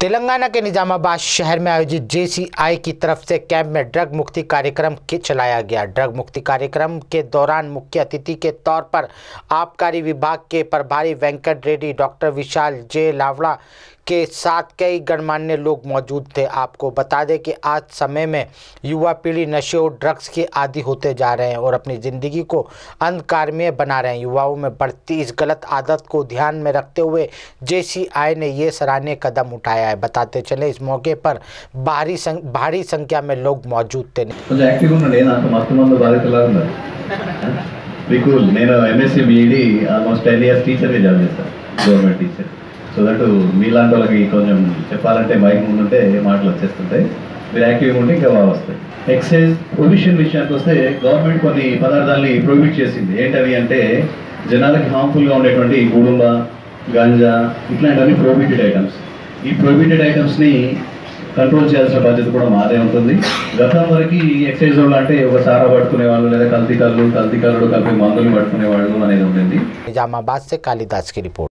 तेलंगाना के निजामाबाद शहर में आयोजित जेसीआई की तरफ़ से कैंप में ड्रग मुक्ति कार्यक्रम के चलाया गया। ड्रग मुक्ति कार्यक्रम के दौरान मुख्य अतिथि के तौर पर आबकारी विभाग के प्रभारी वेंकट रेड्डी, डॉक्टर विशाल जे लावड़ा के साथ कई गणमान्य लोग मौजूद थे आपको बता दें कि आज समय में युवा पीढ़ी नशे और ड्रग्स के आदि होते जा रहे हैं और अपनी ज़िंदगी को अंधकारमय बना रहे हैं युवाओं में बढ़ती इस गलत आदत को ध्यान में रखते हुए जेसीआई ने ये सराहनीय कदम उठाया है बताते चले इस मौके पर भारी संग, भारी संख्या में लोग मौजूद थे కొంచెం యాక్టివ్గా ఉండండి నాకు మస్తు మంది బాధితులాగా ఉన్నారు మీకు నేను MSc BEd almost ten years టీచర్గా జాబ్ చేస్తాను గవర్నమెంట్ టీచర్ so that మీలాంటి వాళ్ళకి కొంచెం చెప్పాలంటే బైక్ ముందుంటే మాటలు వచ్చేస్తుంటాయి. మీరు యాక్టివ్గా ఉంటే ఇంకా బాగా వస్తాయి. ఎక్సైజ్ ప్రొవిషన్ విషయానికి వస్తే గవర్నమెంట్ కొన్ని పదార్థాలని ప్రొహిబిట్ చేసింది. ఏంటవి అంటే జనాలకి హార్మ్ఫుల్గా ఉండేటువంటి గుడుంబ గంజా ఇట్లాంటివన్నీ ప్రొహిబిటెడ్ ఐటమ్స్ ఈ ప్రొహిబిటెడ్ ఐటమ్స్ని కంట్రోల్ చేయాల్సిన బాధ్యత కూడా మాదే ఉంటుంది. గతం వరకు ఎక్సైజ్ వాళ్ళు అంటే ఒక సారా పట్టుకునేవాళ్ళు లేదా కల్తీ కళ్ళు కల్తీ కళ్ళు కలిపి మందులు పట్టుకునే వాళ్ళు అనేది ఉంటుంది రిపోర్ట్